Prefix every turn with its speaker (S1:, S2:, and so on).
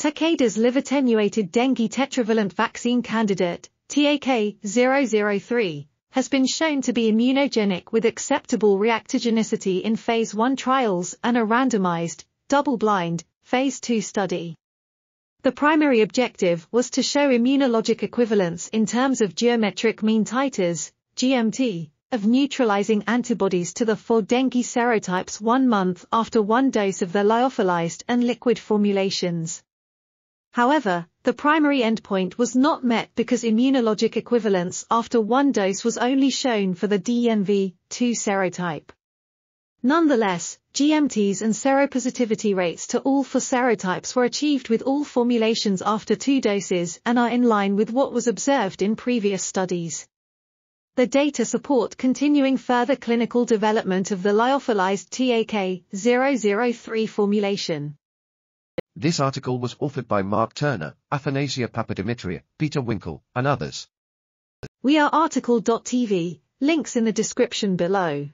S1: Takeda's live attenuated dengue tetravalent vaccine candidate, TAK-003, has been shown to be immunogenic with acceptable reactogenicity in phase 1 trials and a randomized, double-blind, phase 2 study. The primary objective was to show immunologic equivalence in terms of geometric mean titers, GMT, of neutralizing antibodies to the four dengue serotypes one month after one dose of the lyophilized and liquid formulations. However, the primary endpoint was not met because immunologic equivalence after one dose was only shown for the DENV2 serotype. Nonetheless, GMTs and seropositivity rates to all four serotypes were achieved with all formulations after two doses and are in line with what was observed in previous studies. The data support continuing further clinical development of the lyophilized TAK-003 formulation.
S2: This article was authored by Mark Turner, Athanasia Papadimitriou, Peter Winkle, and others.
S1: We are RTCL.TV, links in the description below.